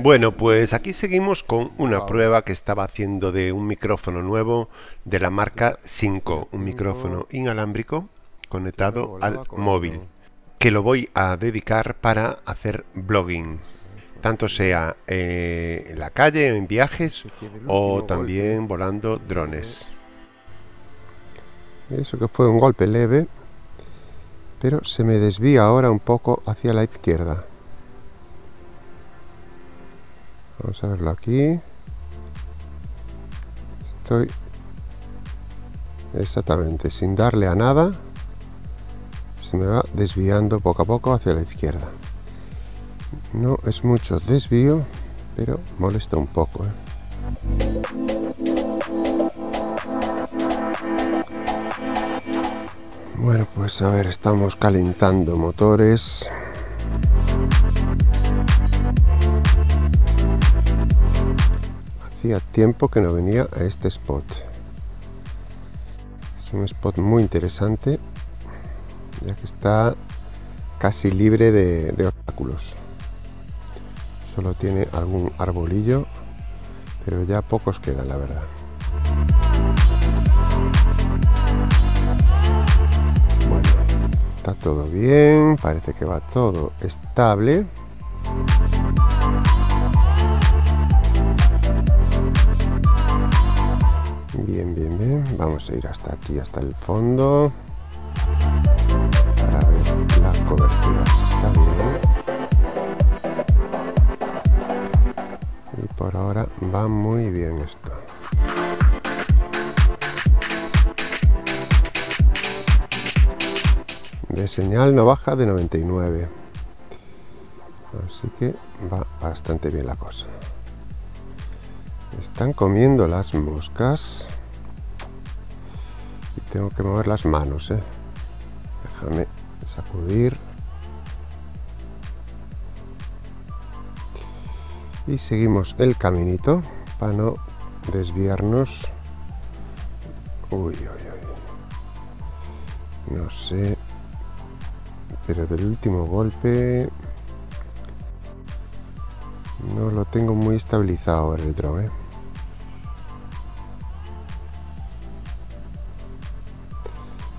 Bueno, pues aquí seguimos con una prueba que estaba haciendo de un micrófono nuevo de la marca 5, un micrófono inalámbrico conectado al móvil, que lo voy a dedicar para hacer blogging, tanto sea eh, en la calle, en viajes o también volando drones. Eso que fue un golpe leve, pero se me desvía ahora un poco hacia la izquierda. Vamos a verlo aquí. Estoy exactamente sin darle a nada. Se me va desviando poco a poco hacia la izquierda. No es mucho desvío, pero molesta un poco. ¿eh? Bueno, pues a ver, estamos calentando motores. Hacía tiempo que no venía a este spot. Es un spot muy interesante, ya que está casi libre de, obstáculos. Solo tiene algún arbolillo, pero ya pocos quedan, la verdad. Bueno, está todo bien, parece que va todo estable. Vamos a ir hasta aquí, hasta el fondo. Para ver las coberturas. Está bien. Y por ahora va muy bien esto. De señal no baja de 99. Así que va bastante bien la cosa. Están comiendo las moscas. Y tengo que mover las manos, ¿eh? Déjame sacudir. Y seguimos el caminito para no desviarnos. Uy, uy, uy. No sé. Pero del último golpe no lo tengo muy estabilizado el dron, ¿eh?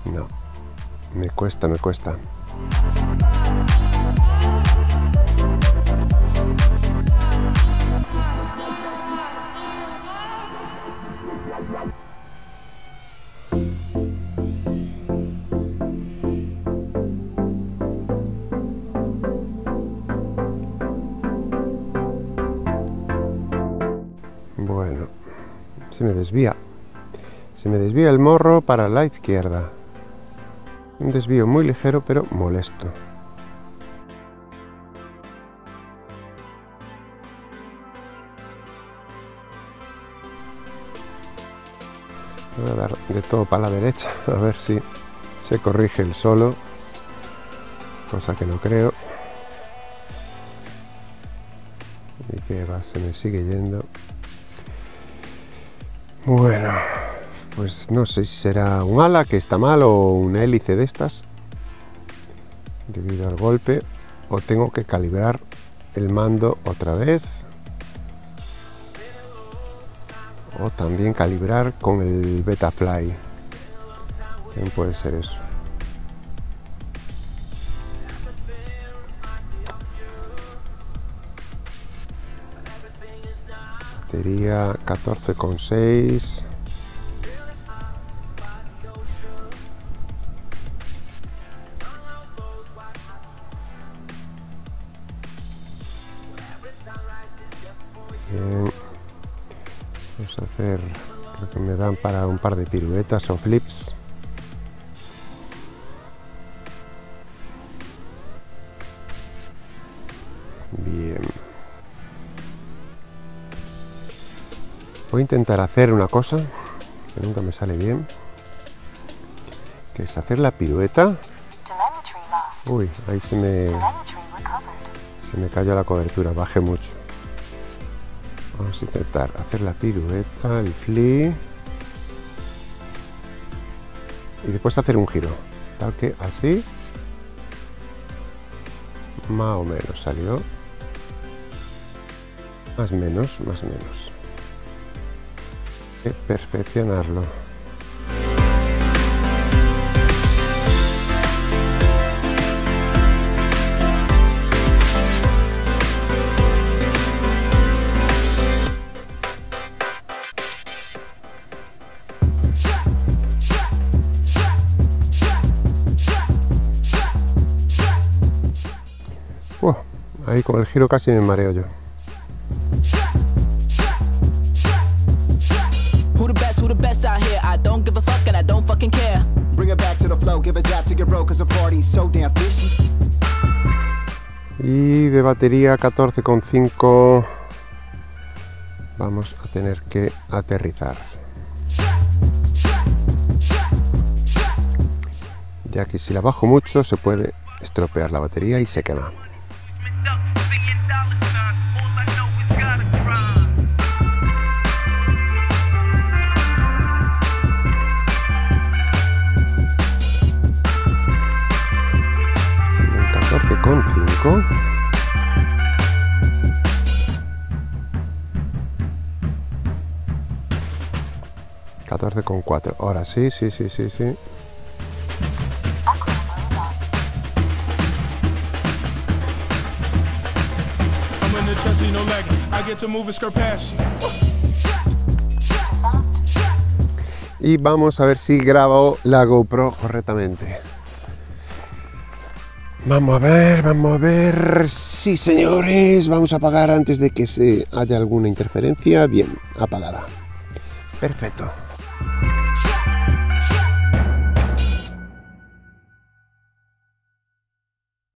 No, me cuesta, me cuesta. Bueno, se me desvía. Se me desvía el morro para la izquierda. Un desvío muy ligero pero molesto. Voy a dar de todo para la derecha, a ver si se corrige el solo, cosa que no creo. Y que va, se me sigue yendo. Bueno, pues no sé si será un ala que está mal o una hélice de estas. Debido al golpe o tengo que calibrar el mando otra vez o también calibrar con el Betafly. También puede ser eso. Batería 14,6 hacer, creo que me dan para un par de piruetas o flips. Bien. Voy a intentar hacer una cosa que nunca me sale bien, que es hacer la pirueta. Uy, ahí se me, se me cayó la cobertura, bajé mucho. Vamos a intentar hacer la pirueta, el flip y después hacer un giro, tal que así, más o menos salió. Más menos, más menos. Hay que perfeccionarlo. Ahí con el giro casi me mareo yo. Y de batería 14,5 vamos a tener que aterrizar. Ya que si la bajo mucho se puede estropear la batería y se quema. 5 14 con 4 ahora sí, sí, sí, sí, sí. Y vamos a ver si grabo la GoPro correctamente Vamos a ver, vamos a ver. Sí, señores, vamos a apagar antes de que se haya alguna interferencia. Bien, apagada. Perfecto.